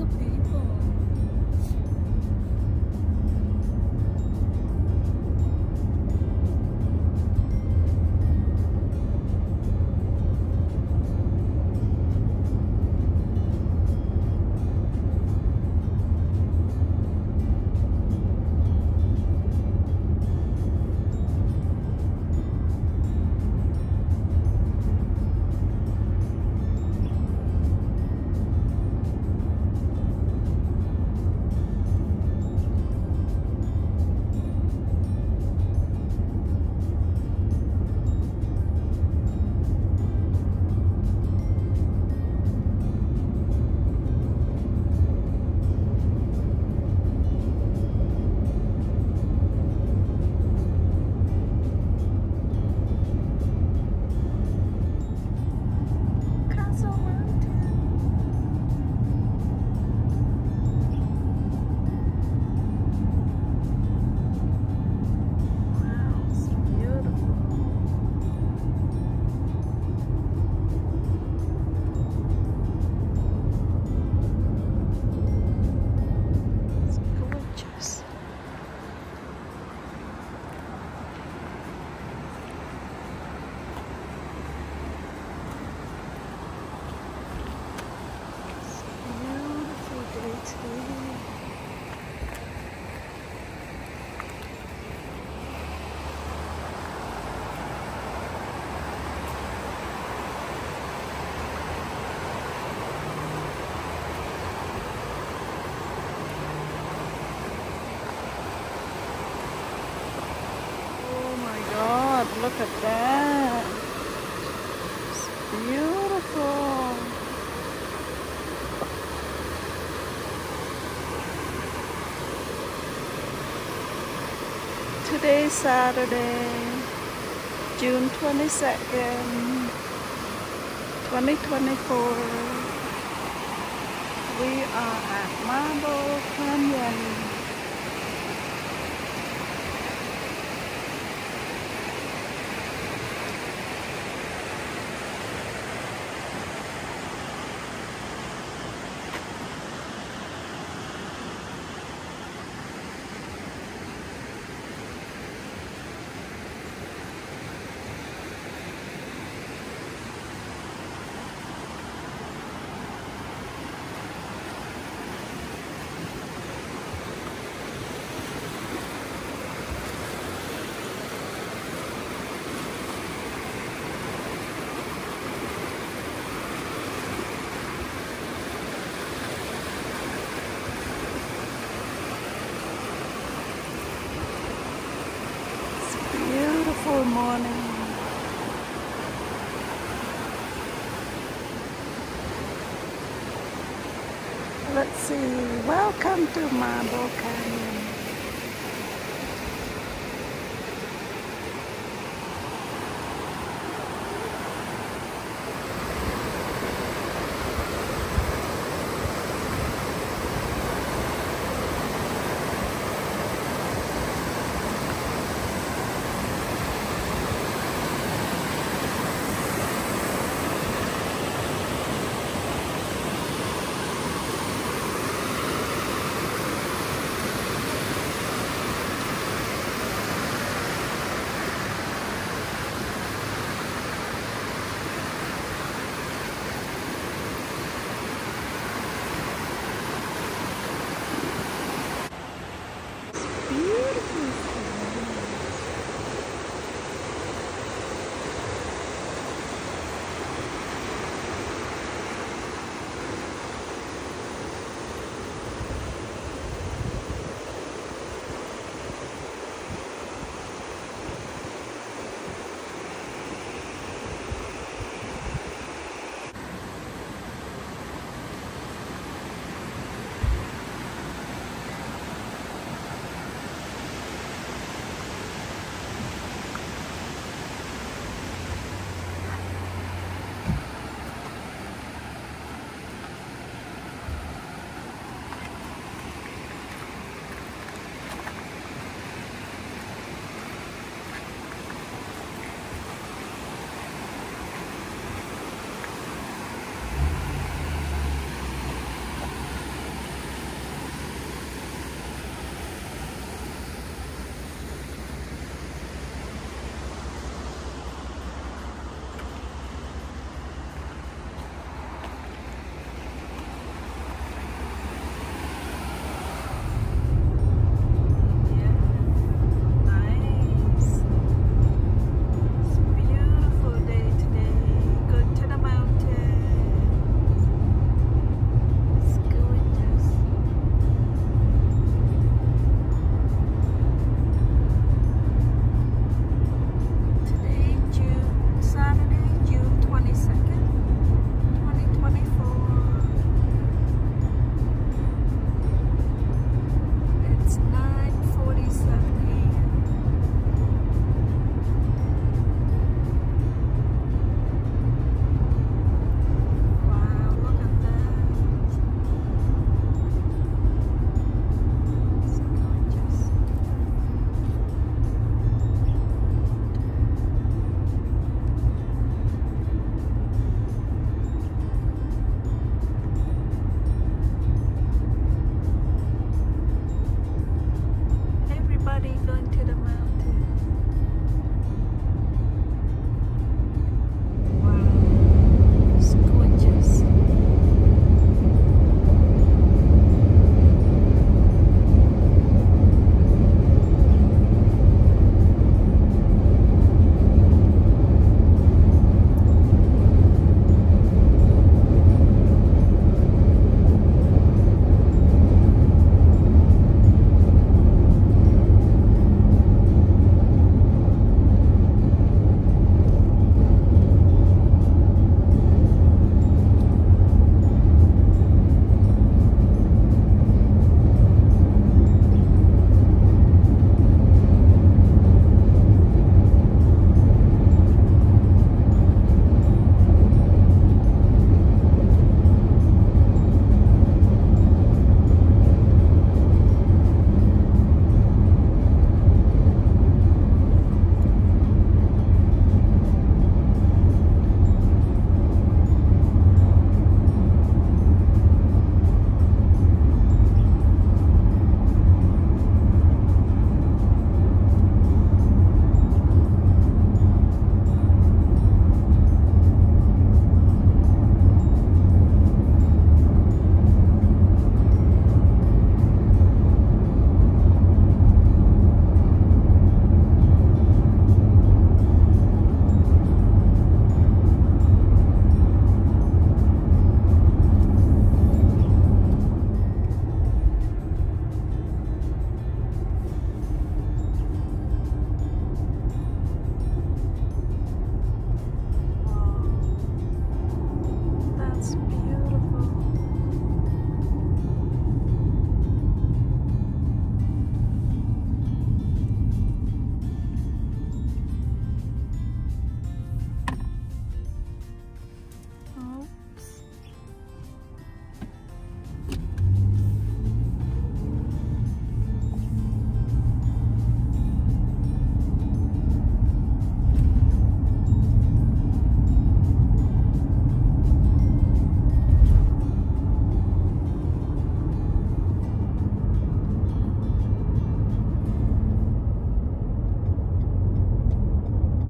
sobre at that. It's beautiful. Today is Saturday, June 22nd, 2024. We are at Marble Canyon. It's a beautiful morning. Let's see. Welcome to Marble Canyon.